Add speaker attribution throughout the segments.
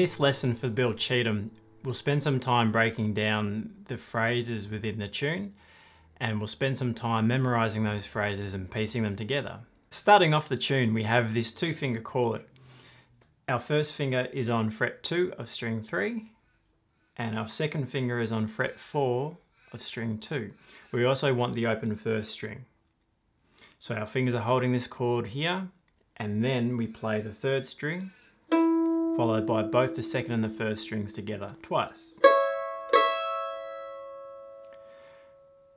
Speaker 1: this lesson for Bill Cheatham, we'll spend some time breaking down the phrases within the tune and we'll spend some time memorizing those phrases and piecing them together. Starting off the tune, we have this two finger chord. Our first finger is on fret 2 of string 3 and our second finger is on fret 4 of string 2. We also want the open first string. So our fingers are holding this chord here and then we play the third string followed by both the second and the first strings together twice.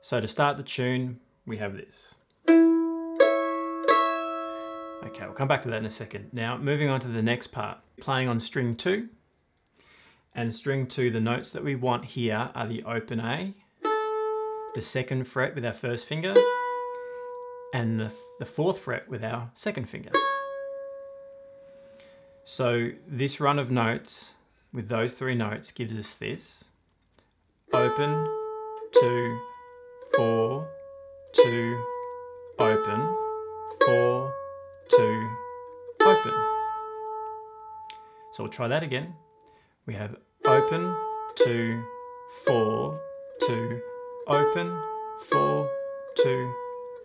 Speaker 1: So to start the tune, we have this. Okay, we'll come back to that in a second. Now, moving on to the next part. Playing on string two, and string two, the notes that we want here are the open A, the second fret with our first finger, and the, the fourth fret with our second finger. So this run of notes with those three notes gives us this. Open, two, four, two, open, four, two, open. So we'll try that again. We have open, two, four, two, open, four, two,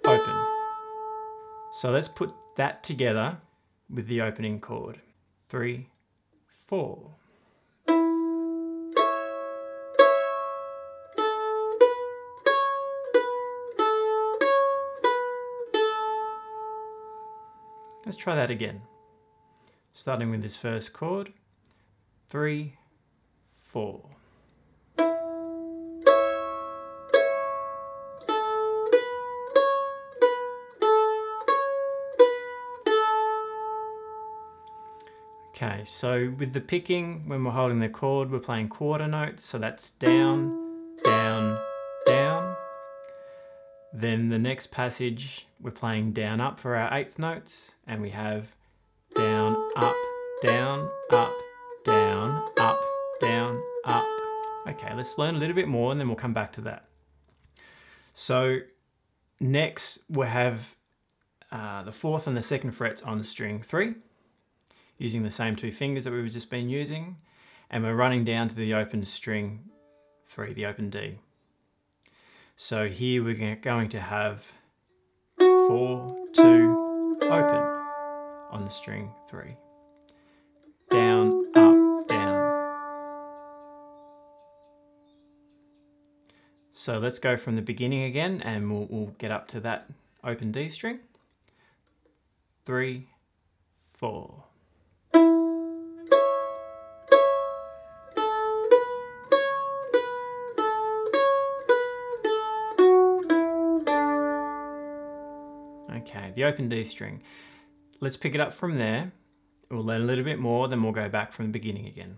Speaker 1: open. So let's put that together with the opening chord. Three, four. Let's try that again. Starting with this first chord, three, four. Okay, so with the picking, when we're holding the chord, we're playing quarter notes, so that's down, down, down. Then the next passage, we're playing down up for our eighth notes, and we have down, up, down, up, down, up, down, up. Okay, let's learn a little bit more and then we'll come back to that. So next we'll have uh, the fourth and the second frets on string three, using the same two fingers that we've just been using, and we're running down to the open string three, the open D. So here we're going to have four, two, open on the string three. Down, up, down. So let's go from the beginning again and we'll, we'll get up to that open D string. Three, four. Okay, the open D string. Let's pick it up from there. We'll learn a little bit more, then we'll go back from the beginning again.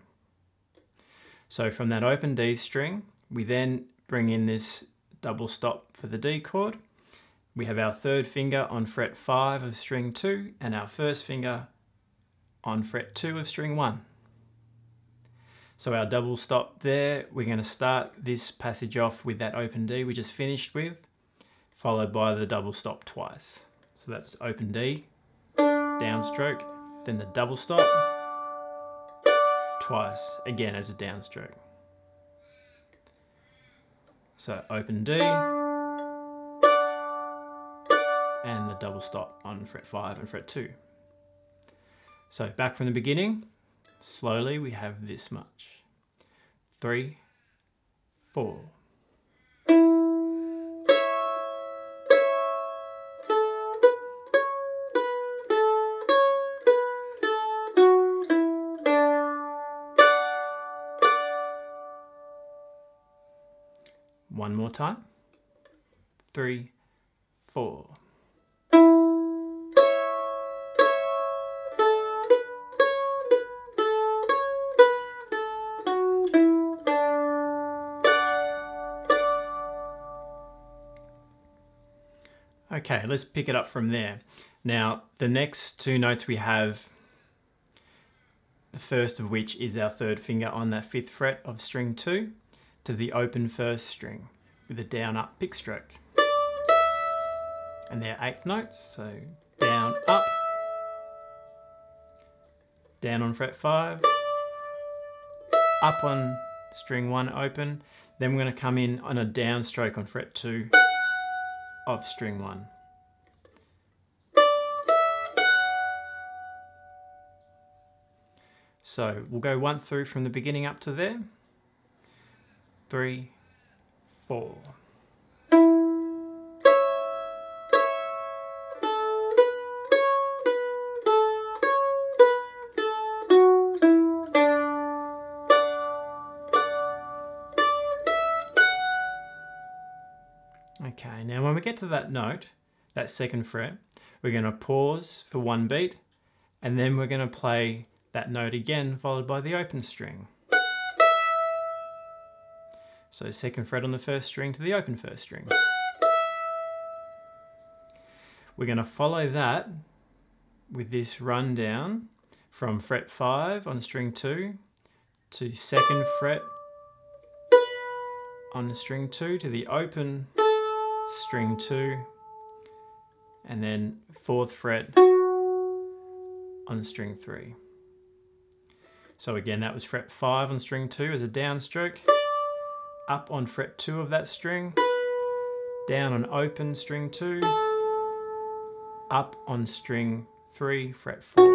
Speaker 1: So from that open D string, we then bring in this double stop for the D chord. We have our third finger on fret 5 of string 2 and our first finger on fret 2 of string 1. So our double stop there, we're going to start this passage off with that open D we just finished with, followed by the double stop twice. So that's open D, downstroke, then the double stop, twice, again as a downstroke. So open D, and the double stop on fret 5 and fret 2. So back from the beginning, slowly we have this much. Three, four. One more time. Three, four. Okay, let's pick it up from there. Now, the next two notes we have, the first of which is our third finger on that fifth fret of string two to the open first string with a down up pick stroke. And they're eighth notes, so down, up, down on fret five, up on string one open, then we're going to come in on a downstroke on fret two of string one. So we'll go once through from the beginning up to there. Three, four. Okay, now when we get to that note, that second fret, we're going to pause for one beat and then we're going to play that note again followed by the open string. So second fret on the first string to the open first string. We're going to follow that with this rundown from fret 5 on string 2 to second fret on string 2 to the open string 2 and then 4th fret on string 3. So again that was fret 5 on string 2 as a downstroke, up on fret 2 of that string, down on open string 2, up on string 3 fret 4.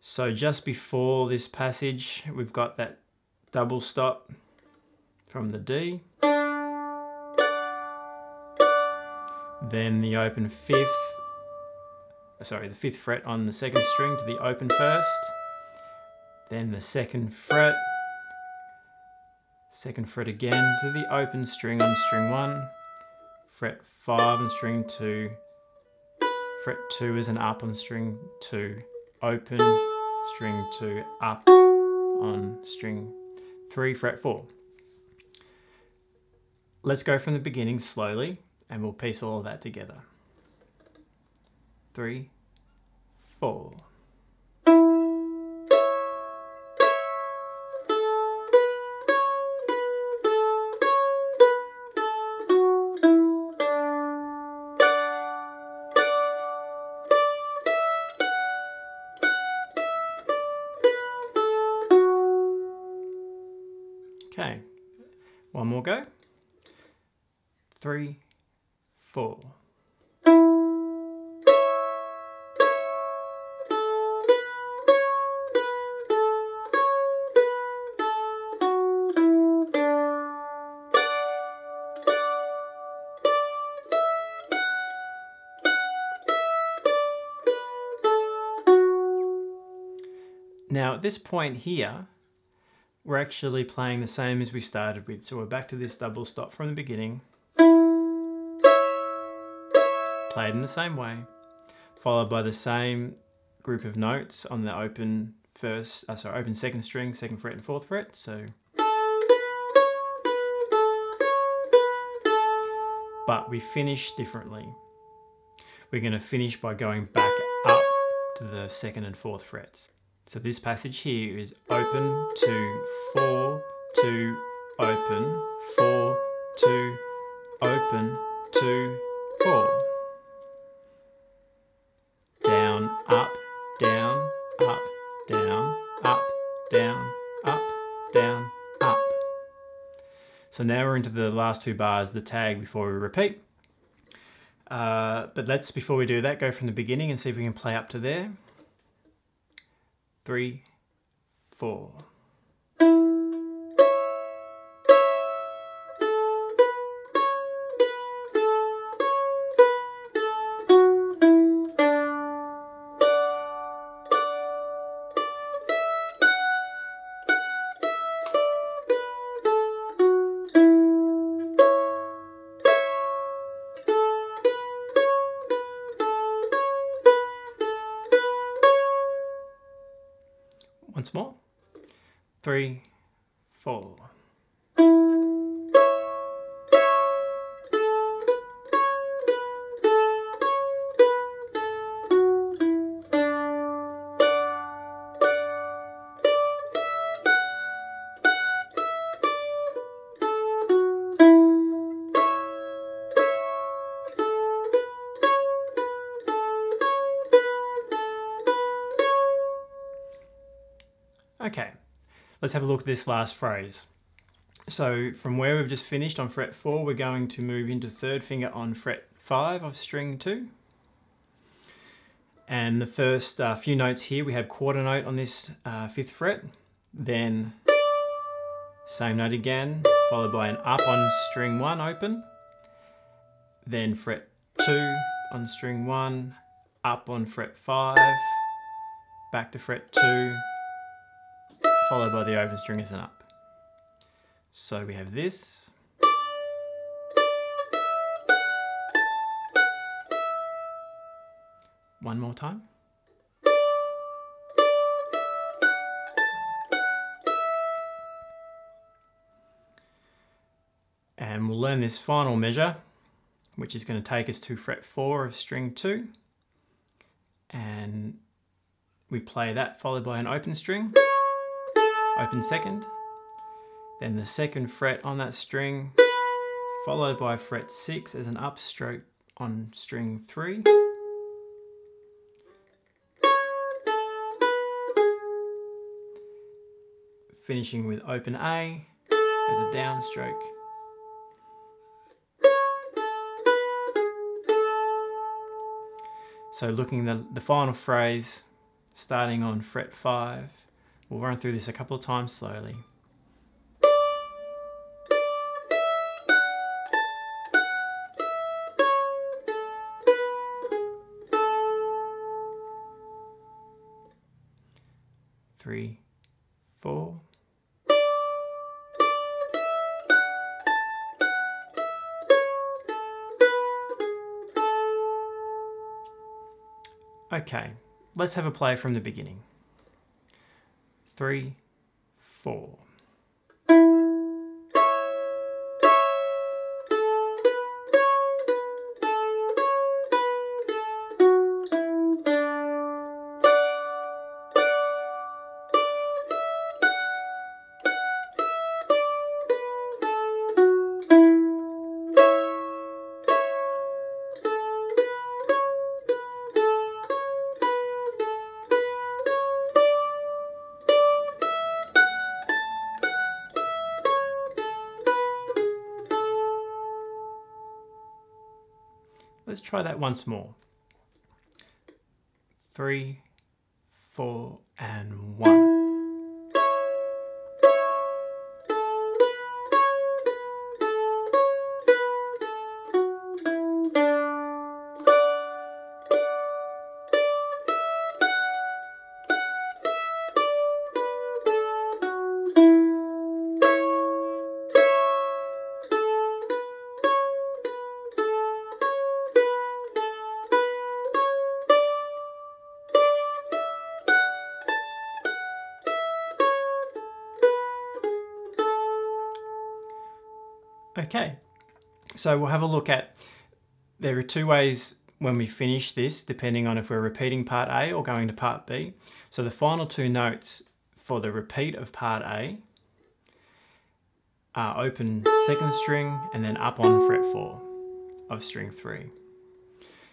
Speaker 1: So just before this passage we've got that double stop from the D. Then the open fifth, sorry, the fifth fret on the second string to the open first. Then the second fret, second fret again to the open string on string one, fret five on string two, fret two is an up on string two, open, string two, up on string three, fret four. Let's go from the beginning slowly and we'll piece all of that together. Three, four. Go three, four. Now at this point here, we're actually playing the same as we started with. So we're back to this double stop from the beginning played in the same way, followed by the same group of notes on the open first, uh, sorry, open second string, second fret and fourth fret. So, but we finish differently. We're going to finish by going back up to the second and fourth frets. So this passage here is open, two, four, two, open, four, two, open, two, four. Down, up, down, up, down, up, down, up, down, up. So now we're into the last two bars, the tag before we repeat. Uh, but let's, before we do that, go from the beginning and see if we can play up to there. Three, four. Once more. Three, four. Let's have a look at this last phrase. So from where we've just finished on fret 4, we're going to move into third finger on fret 5 of string 2. And the first uh, few notes here, we have quarter note on this uh, 5th fret, then same note again, followed by an up on string 1 open, then fret 2 on string 1, up on fret 5, back to fret 2, followed by the open string as an up. So we have this. One more time. And we'll learn this final measure, which is going to take us to fret 4 of string 2. And we play that followed by an open string, open second, then the second fret on that string, followed by fret 6 as an upstroke on string 3. Finishing with open A as a downstroke. So looking the, the final phrase, starting on fret 5, we'll run through this a couple of times slowly. Three, four, Okay, let's have a play from the beginning. Three, try that once more. Three, four, and one. Okay, so we'll have a look at, there are two ways when we finish this, depending on if we're repeating part A or going to part B. So the final two notes for the repeat of part A are open second string and then up on fret four of string three.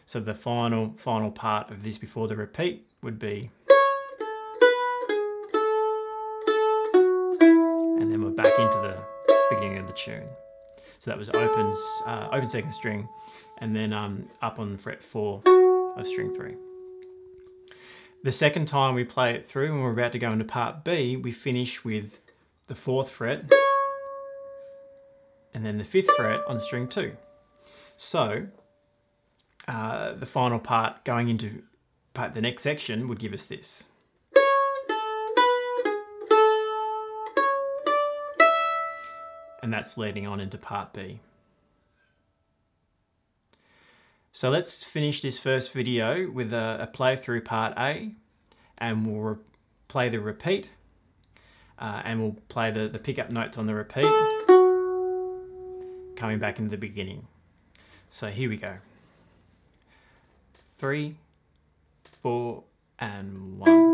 Speaker 1: So the final, final part of this before the repeat would be and then we're back into the beginning of the tune. So that was opens, uh, open second string, and then um, up on fret four of string three. The second time we play it through, and we're about to go into part B, we finish with the fourth fret, and then the fifth fret on string two. So uh, the final part going into part, the next section would give us this. And that's leading on into part B. So let's finish this first video with a, a playthrough part A and we'll play the repeat uh, and we'll play the, the pickup notes on the repeat coming back into the beginning. So here we go. Three, four, and one.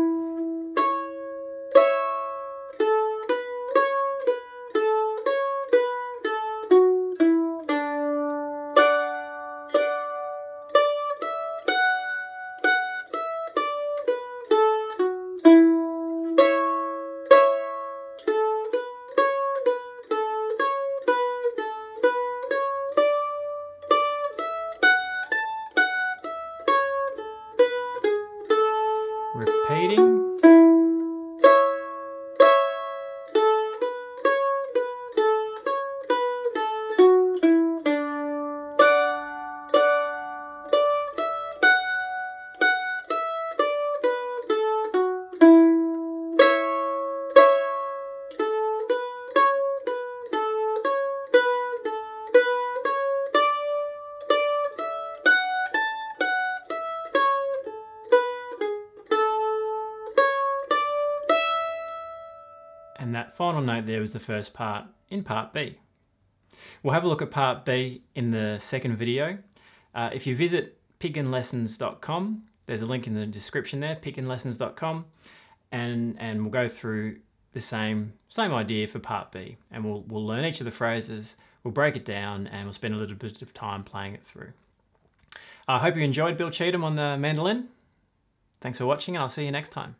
Speaker 1: Final note there was the first part in part B. We'll have a look at part B in the second video. Uh, if you visit pickinlessons.com, there's a link in the description there, pickinlessons.com, and, and we'll go through the same, same idea for part B. And we'll, we'll learn each of the phrases, we'll break it down, and we'll spend a little bit of time playing it through. I hope you enjoyed Bill Cheatham on the mandolin. Thanks for watching, and I'll see you next time.